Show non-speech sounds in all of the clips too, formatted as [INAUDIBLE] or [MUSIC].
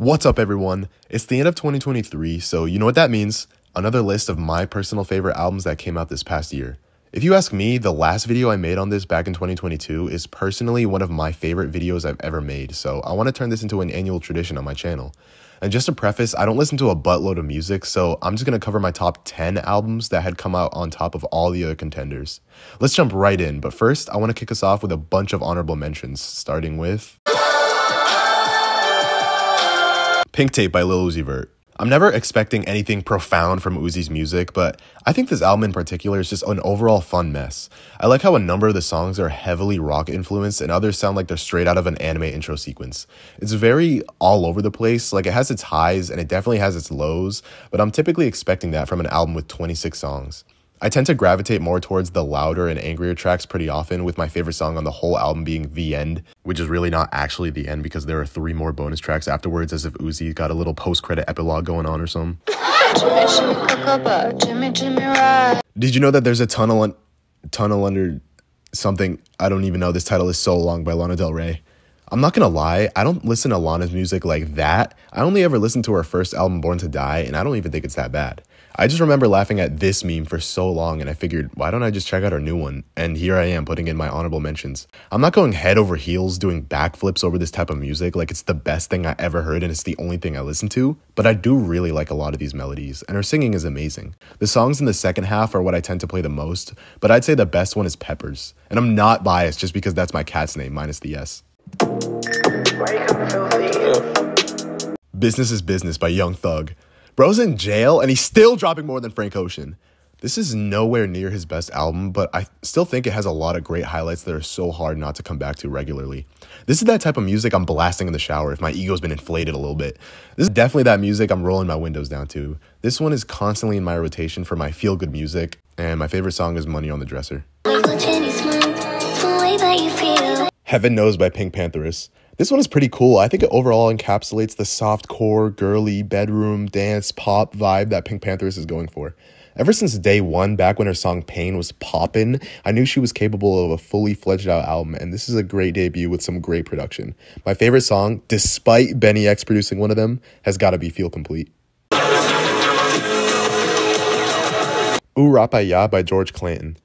What's up, everyone? It's the end of 2023, so you know what that means. Another list of my personal favorite albums that came out this past year. If you ask me, the last video I made on this back in 2022 is personally one of my favorite videos I've ever made, so I want to turn this into an annual tradition on my channel. And just to preface, I don't listen to a buttload of music, so I'm just going to cover my top 10 albums that had come out on top of all the other contenders. Let's jump right in, but first, I want to kick us off with a bunch of honorable mentions, starting with. Pink Tape by Lil Uzi Vert. I'm never expecting anything profound from Uzi's music, but I think this album in particular is just an overall fun mess. I like how a number of the songs are heavily rock influenced and others sound like they're straight out of an anime intro sequence. It's very all over the place, like it has its highs and it definitely has its lows, but I'm typically expecting that from an album with 26 songs. I tend to gravitate more towards the louder and angrier tracks pretty often, with my favorite song on the whole album being The End, which is really not actually the end because there are three more bonus tracks afterwards, as if Uzi got a little post credit epilogue going on or something. Did you know that there's a tunnel, un- tunnel under something? I don't even know. This title is so long by Lana Del Rey. I'm not gonna lie, I don't listen to Lana's music like that. I only ever listened to her first album, Born to Die, and I don't even think it's that bad. I just remember laughing at this meme for so long, and I figured, why don't I just check out her new one? And here I am putting in my honorable mentions. I'm not going head over heels doing backflips over this type of music like it's the best thing I ever heard and it's the only thing I listen to, but I do really like a lot of these melodies, and her singing is amazing. The songs in the second half are what I tend to play the most, but I'd say the best one is Peppers. And I'm not biased just because that's my cat's name, minus the S. Business is Business by Young Thug. Bro's in jail and he's still dropping more than Frank Ocean. This is nowhere near his best album, but I still think it has a lot of great highlights that are so hard not to come back to regularly. This is that type of music I'm blasting in the shower if my ego's been inflated a little bit. This is definitely that music I'm rolling my windows down to. This one is constantly in my rotation for my feel good music, and my favorite song is Money on the Dresser. Heaven Knows by Pink PinkPantheress. This one is pretty cool. I think it overall encapsulates the soft core, girly, bedroom, dance, pop vibe that PinkPantheress is going for. Ever since day one, back when her song Pain was poppin', I knew she was capable of a fully fledged out album, and this is a great debut with some great production. My favorite song, despite Benny X producing one of them, has gotta be Feel Complete. Ooh Rap I Ya by George Clanton.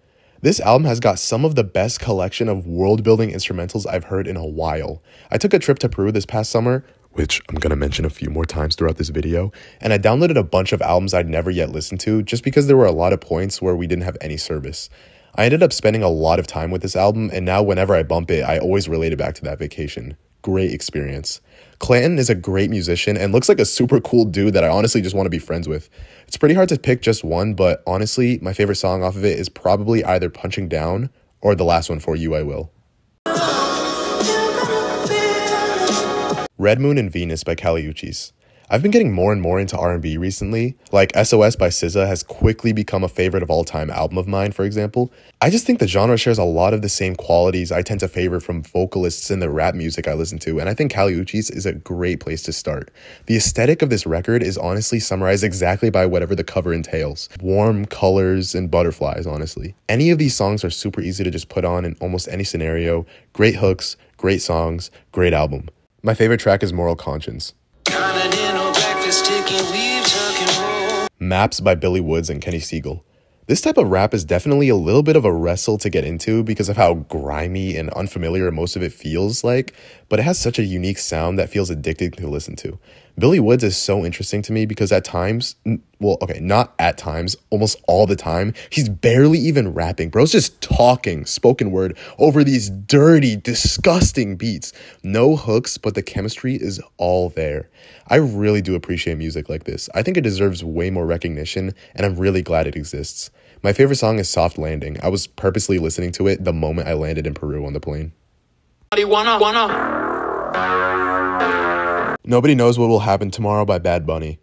This album has got some of the best collection of world building instrumentals I've heard in a while. I took a trip to Peru this past summer, which I'm gonna mention a few more times throughout this video, and I downloaded a bunch of albums I'd never yet listened to just because there were a lot of points where we didn't have any service. I ended up spending a lot of time with this album, and now whenever I bump it, I always relate it back to that vacation. Great experience. Clanton is a great musician and looks like a super cool dude that I honestly just want to be friends with. It's pretty hard to pick just one, but honestly, my favorite song off of it is probably either Punching Down or the last one for You I Will. Red Moon and Venus by Kali Uchis. I've been getting more and more into R&B recently. Like SOS by SZA has quickly become a favorite of all time album of mine, for example. I just think the genre shares a lot of the same qualities I tend to favor from vocalists in the rap music I listen to, and I think Kali Uchis is a great place to start. The aesthetic of this record is honestly summarized exactly by whatever the cover entails. Warm colors and butterflies, honestly. Any of these songs are super easy to just put on in almost any scenario. Great hooks, great songs, great album. My favorite track is Moral Conscience. Maps by Billy Woods and Kenny Segal. This type of rap is definitely a little bit of a wrestle to get into because of how grimy and unfamiliar most of it feels like, but it has such a unique sound that feels addicting to listen to. Billy Woods is so interesting to me because at times, well, okay, not at times, almost all the time, he's barely even rapping. Bro's just talking spoken word over these dirty, disgusting beats. No hooks, but the chemistry is all there. I really do appreciate music like this. I think it deserves way more recognition, and I'm really glad it exists. My favorite song is Soft Landing. I was purposely listening to it the moment I landed in Peru on the plane. Nobody Knows What Will Happen Tomorrow by Bad Bunny.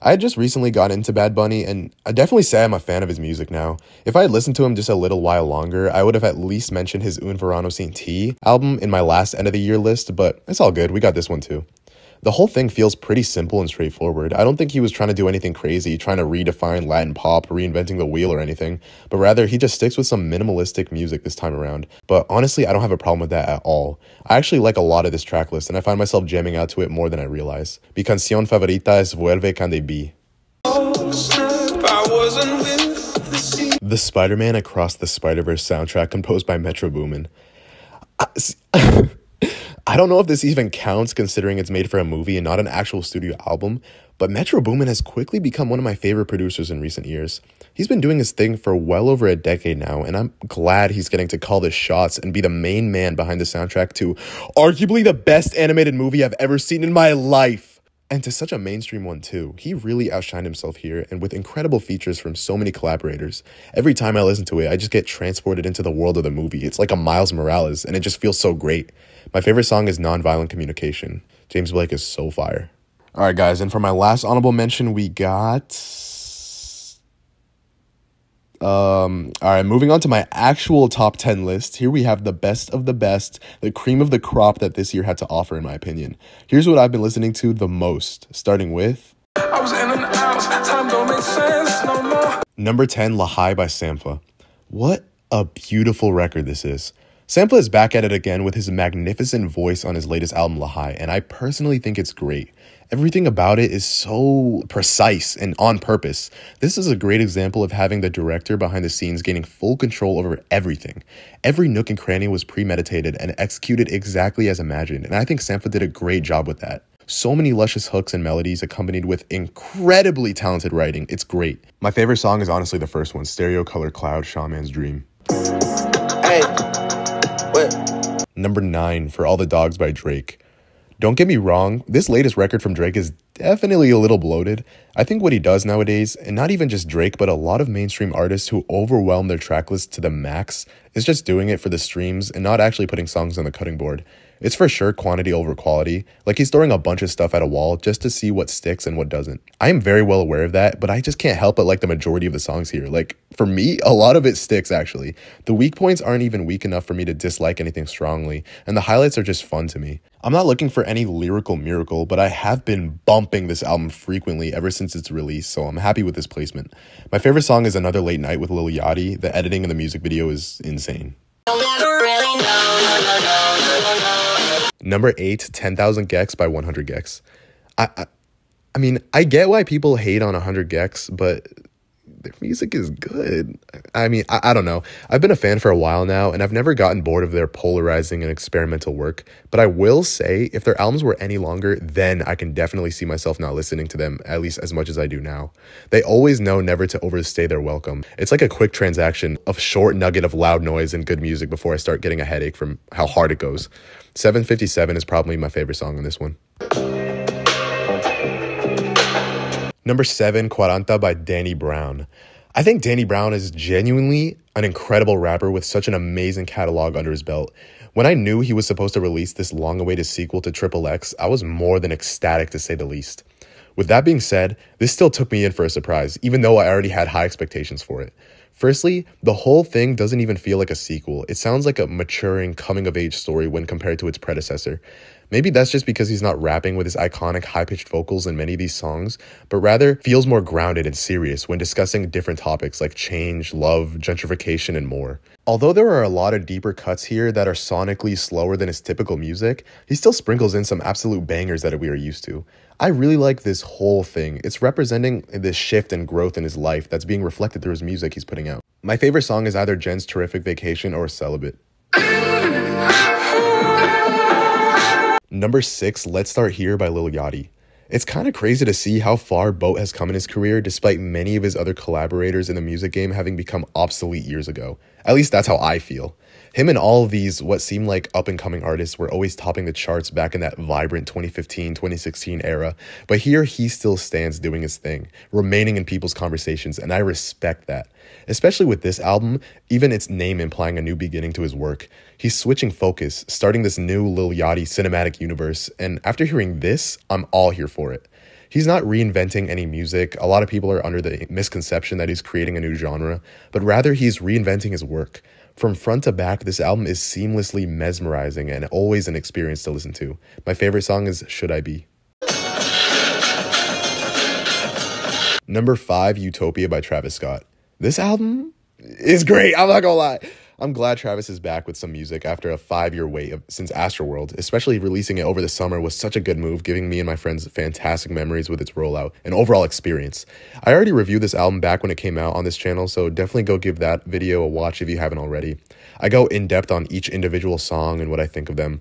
I had just recently got into Bad Bunny, and I definitely say I'm a fan of his music now. If I had listened to him just a little while longer, I would have at least mentioned his Un Verano Sin Ti album in my last end of the year list, but it's all good, we got this one too. The whole thing feels pretty simple and straightforward. I don't think he was trying to do anything crazy, trying to redefine Latin pop, reinventing the wheel or anything, but rather he just sticks with some minimalistic music this time around. But honestly, I don't have a problem with that at all. I actually like a lot of this track list, and I find myself jamming out to it more than I realize. Mi canción favorita es Vuelve Candy B. The Spider Man Across the Spider Verse soundtrack composed by Metro Boomin. I, [LAUGHS] I don't know if this even counts considering it's made for a movie and not an actual studio album, but Metro Boomin has quickly become one of my favorite producers in recent years. He's been doing his thing for well over a decade now, and I'm glad he's getting to call the shots and be the main man behind the soundtrack to arguably the best animated movie I've ever seen in my life. And to such a mainstream one, too. He really outshined himself here, and with incredible features from so many collaborators. Every time I listen to it, I just get transported into the world of the movie. It's like a Miles Morales, and it just feels so great. My favorite song is Nonviolent Communication. James Blake is so fire. All right, guys, and for my last honorable mention, we got um, all right, moving on to my actual top 10 list. Here we have the best of the best, the cream of the crop that this year had to offer, in my opinion. Here's what I've been listening to the most, starting with. Number 10, Lahai by Sampha. What a beautiful record this is. Sampha is back at it again with his magnificent voice on his latest album, Lahai, and I personally think it's great. Everything about it is so precise and on purpose. This is a great example of having the director behind the scenes gaining full control over everything. Every nook and cranny was premeditated and executed exactly as imagined, and I think Sampha did a great job with that. So many luscious hooks and melodies accompanied with incredibly talented writing. It's great. My favorite song is honestly the first one, Stereo Color Cloud, Shaman's Dream. Hey. What? Number 9, For All the Dogs by Drake. Don't get me wrong, this latest record from Drake is definitely a little bloated. I think what he does nowadays, and not even just Drake, but a lot of mainstream artists who overwhelm their tracklist to the max, is just doing it for the streams and not actually putting songs on the cutting board. It's for sure quantity over quality. Like he's throwing a bunch of stuff at a wall just to see what sticks and what doesn't. I am very well aware of that, but I just can't help but like the majority of the songs here. Like for me, a lot of it sticks actually. The weak points aren't even weak enough for me to dislike anything strongly, and the highlights are just fun to me. I'm not looking for any lyrical miracle, but I have been bumping this album frequently ever since its release, so I'm happy with this placement. My favorite song is Another Late Night with Lil Yachty. The editing in the music video is insane. Number eight, 10,000 gecs by 100 gecs. I, I, I mean, I get why people hate on 100 gecs, but their music is good. I mean, I, I, don't know. I've been a fan for a while now, and I've never gotten bored of their polarizing and experimental work. But I will say, if their albums were any longer, then I can definitely see myself not listening to them, at least as much as I do now. They always know never to overstay their welcome. It's like a quick transaction of short nugget of loud noise and good music before I start getting a headache from how hard it goes. 757 is probably my favorite song on this one. Number seven, Quaranta by Danny Brown. I think Danny Brown is genuinely an incredible rapper with such an amazing catalog under his belt. When I knew he was supposed to release this long awaited sequel to Triple X, I was more than ecstatic to say the least. With that being said, this still took me in for a surprise, even though I already had high expectations for it. Firstly, the whole thing doesn't even feel like a sequel. It sounds like a maturing coming of age story when compared to its predecessor. Maybe that's just because he's not rapping with his iconic high pitched vocals in many of these songs, but rather feels more grounded and serious when discussing different topics like change, love, gentrification, and more. Although there are a lot of deeper cuts here that are sonically slower than his typical music, he still sprinkles in some absolute bangers that we are used to. I really like this whole thing. It's representing this shift and growth in his life that's being reflected through his music he's putting out. My favorite song is either Jen's Terrific Vacation or Celibate. [LAUGHS] Number six, Let's Start Here by Lil Yachty. It's kind of crazy to see how far Boat has come in his career despite many of his other collaborators in the music game having become obsolete years ago. At least that's how I feel. Him and all these, what seemed like up and coming artists, were always topping the charts back in that vibrant 2015 2016 era. But here he still stands doing his thing, remaining in people's conversations, and I respect that. Especially with this album, even its name implying a new beginning to his work. He's switching focus, starting this new Lil Yachty cinematic universe, and after hearing this, I'm all here for it. He's not reinventing any music. A lot of people are under the misconception that he's creating a new genre, but rather he's reinventing his work. From front to back, this album is seamlessly mesmerizing and always an experience to listen to. My favorite song is Should I Be. Number 5, Utopia by Travis Scott. This album is great, I'm not gonna lie. I'm glad Travis is back with some music after a five year wait of, since Astroworld. Especially releasing it over the summer was such a good move, giving me and my friends fantastic memories with its rollout and overall experience. I already reviewed this album back when it came out on this channel, so definitely go give that video a watch if you haven't already. I go in depth on each individual song and what I think of them.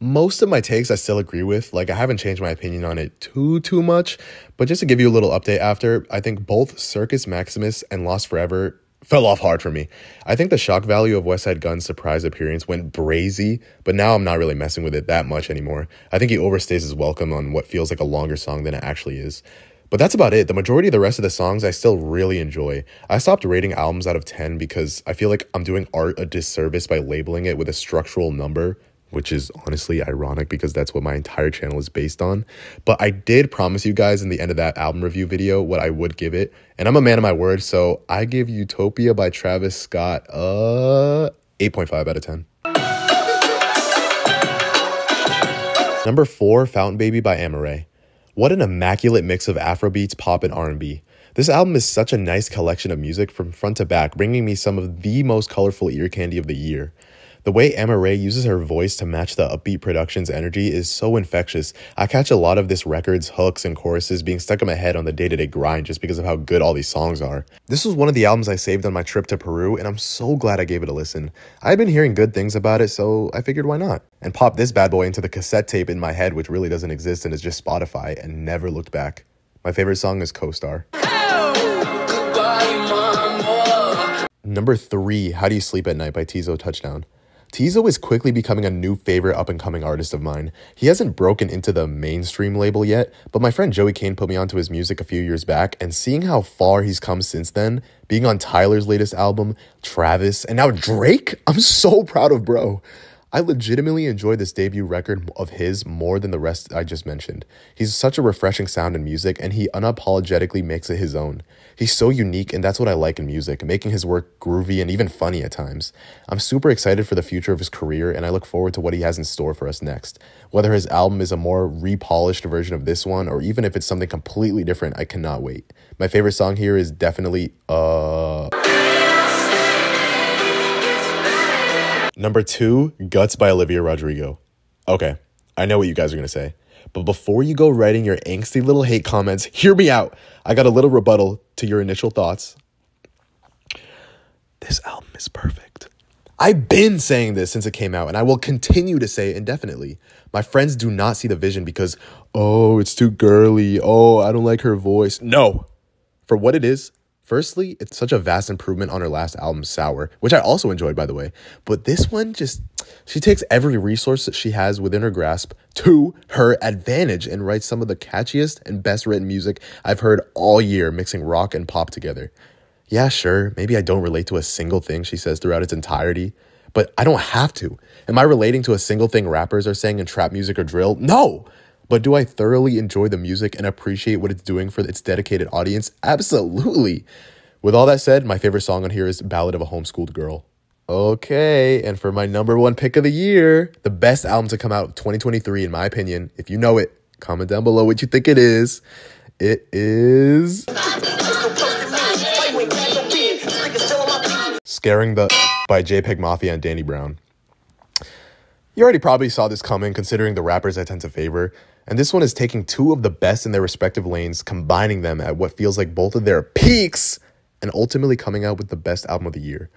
Most of my takes I still agree with. Like I haven't changed my opinion on it too too much, but just to give you a little update after, I think both Circus Maximus and Lost Forever fell off hard for me. I think the shock value of Westside Gunn's surprise appearance went brazy, but now I'm not really messing with it that much anymore. I think he overstays his welcome on what feels like a longer song than it actually is. But that's about it. The majority of the rest of the songs I still really enjoy. I stopped rating albums out of 10 because I feel like I'm doing art a disservice by labeling it with a structural number which is honestly ironic because that's what my entire channel is based on. But I did promise you guys in the end of that album review video what I would give it. And I'm a man of my word, so I give Utopia by Travis Scott uh 8.5 out of 10. Number 4, Fountain Baby by Amaarae. What an immaculate mix of Afrobeats, pop, and R&B. This album is such a nice collection of music from front to back, bringing me some of the most colorful ear candy of the year. The way Amaarae uses her voice to match the upbeat production's energy is so infectious. I catch a lot of this record's hooks and choruses being stuck in my head on the day to day grind just because of how good all these songs are. This was one of the albums I saved on my trip to Peru, and I'm so glad I gave it a listen. I had been hearing good things about it, so I figured why not? And pop this bad boy into the cassette tape in my head, which really doesn't exist and is just Spotify, and never looked back. My favorite song is Co Star. Number three, How Do You Sleep at Night by Teezo Touchdown. Teezo is quickly becoming a new favorite up and coming artist of mine. He hasn't broken into the mainstream label yet, but my friend Joey Kane put me onto his music a few years back, and seeing how far he's come since then, being on Tyler's latest album, Travis, and now Drake, I'm so proud of bro. I legitimately enjoy this debut record of his more than the rest I just mentioned. He's such a refreshing sound in music, and he unapologetically makes it his own. He's so unique, and that's what I like in music, making his work groovy and even funny at times. I'm super excited for the future of his career, and I look forward to what he has in store for us next. Whether his album is a more repolished version of this one, or even if it's something completely different, I cannot wait. My favorite song here is definitely, uh. Number two, Guts by Olivia Rodrigo. Okay, I know what you guys are gonna say. But before you go writing your angsty little hate comments, hear me out. I got a little rebuttal to your initial thoughts. This album is perfect. I've been saying this since it came out, and I will continue to say it indefinitely. My friends do not see the vision because, oh, it's too girly. Oh, I don't like her voice. No. For what it is, Firstly, it's such a vast improvement on her last album, Sour, which I also enjoyed, by the way. But this one just, she takes every resource that she has within her grasp to her advantage and writes some of the catchiest and best written music I've heard all year, mixing rock and pop together. Yeah, sure, maybe I don't relate to a single thing she says throughout its entirety, but I don't have to. Am I relating to a single thing rappers are saying in trap music or drill? No! But do I thoroughly enjoy the music and appreciate what it's doing for its dedicated audience? Absolutely. With all that said, my favorite song on here is Ballad of a Homeschooled Girl. Okay, and for my number one pick of the year, the best album to come out of 2023, in my opinion, if you know it, comment down below what you think it is. It is. Scaring the by JPEG Mafia and Danny Brown. You already probably saw this coming considering the rappers I tend to favor. And this one is taking two of the best in their respective lanes, combining them at what feels like both of their peaks, and ultimately coming out with the best album of the year.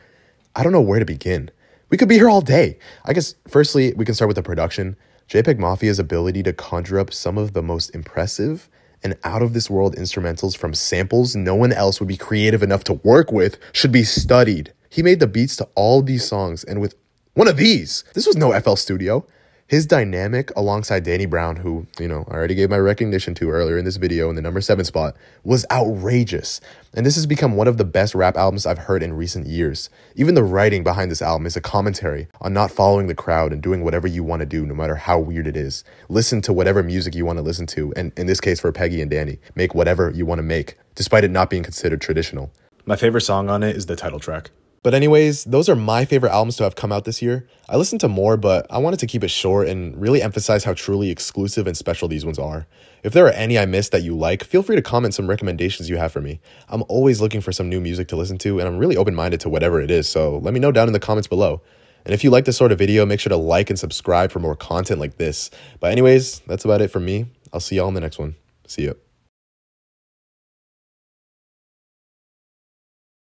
I don't know where to begin. We could be here all day. I guess, firstly, we can start with the production. JPEG Mafia's ability to conjure up some of the most impressive and out of this world instrumentals from samples no one else would be creative enough to work with should be studied. He made the beats to all these songs, and with one of these, this was no FL Studio. His dynamic alongside Danny Brown, who, you know, I already gave my recognition to earlier in this video in the number seven spot, was outrageous. And this has become one of the best rap albums I've heard in recent years. Even the writing behind this album is a commentary on not following the crowd and doing whatever you want to do, no matter how weird it is. Listen to whatever music you want to listen to, and in this case for Peggy and Danny, make whatever you want to make, despite it not being considered traditional. My favorite song on it is the title track. But, anyways, those are my favorite albums to have come out this year. I listened to more, but I wanted to keep it short and really emphasize how truly exclusive and special these ones are. If there are any I missed that you like, feel free to comment some recommendations you have for me. I'm always looking for some new music to listen to, and I'm really open minded to whatever it is, so let me know down in the comments below. And if you like this sort of video, make sure to like and subscribe for more content like this. But, anyways, that's about it from me. I'll see y'all in the next one. See ya.